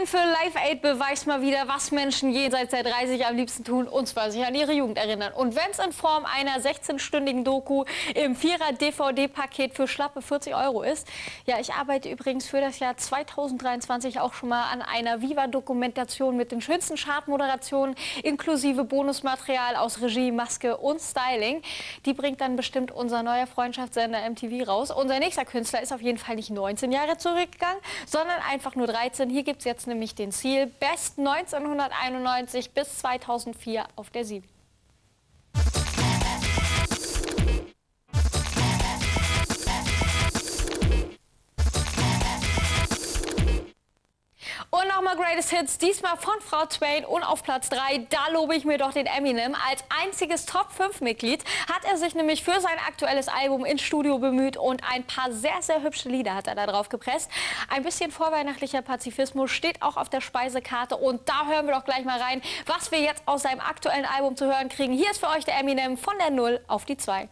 10 für Live Aid beweist mal wieder, was Menschen jenseits der 30 am liebsten tun, und zwar sich an ihre Jugend erinnern. Und wenn es in Form einer 16-stündigen Doku im Vierer DVD-Paket für schlappe 40 Euro ist. Ja, ich arbeite übrigens für das Jahr 2023 auch schon mal an einer Viva-Dokumentation mit den schönsten Chartmoderationen inklusive Bonusmaterial aus Regie, Maske und Styling. Die bringt dann bestimmt unser neuer Freundschaftssender MTV raus. Unser nächster Künstler ist auf jeden Fall nicht 19 Jahre zurückgegangen, sondern einfach nur 13. Hier gibt es jetzt nämlich den Ziel Best 1991 bis 2004 auf der 7. nochmal Greatest Hits, diesmal von Frau Twain und auf Platz 3, da lobe ich mir doch den Eminem. Als einziges Top-5-Mitglied hat er sich nämlich für sein aktuelles Album ins Studio bemüht und ein paar sehr, sehr hübsche Lieder hat er da drauf gepresst. Ein bisschen vorweihnachtlicher Pazifismus steht auch auf der Speisekarte und da hören wir doch gleich mal rein, was wir jetzt aus seinem aktuellen Album zu hören kriegen. Hier ist für euch der Eminem von der 0 auf die 2.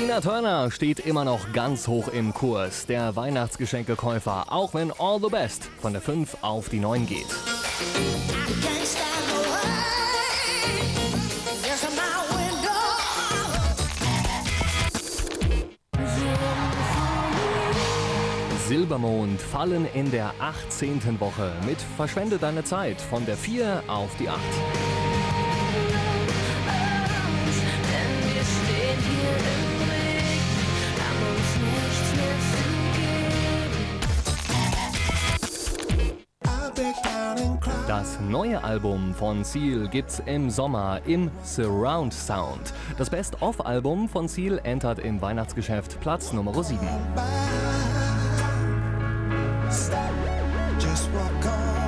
Tina Turner steht immer noch ganz hoch im Kurs. Der Weihnachtsgeschenkekäufer, auch wenn All the Best von der 5 auf die 9 geht. Silbermond fallen in der 18. Woche mit Verschwende deine Zeit von der 4 auf die 8. Das neue Album von Seal gibt's im Sommer im Surround Sound. Das Best-of-Album von Seal entert im Weihnachtsgeschäft Platz Nummer 7. Just walk on.